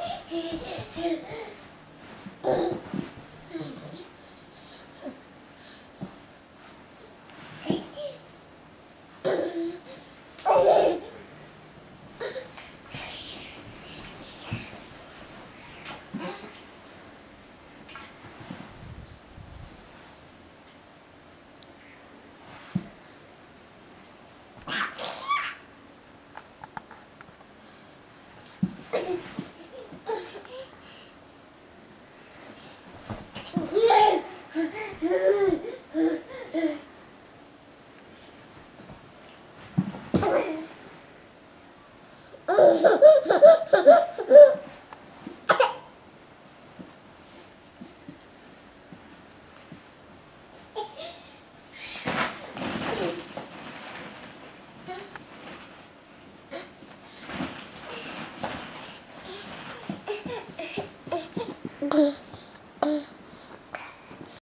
Mm-hmm. Uh-huh.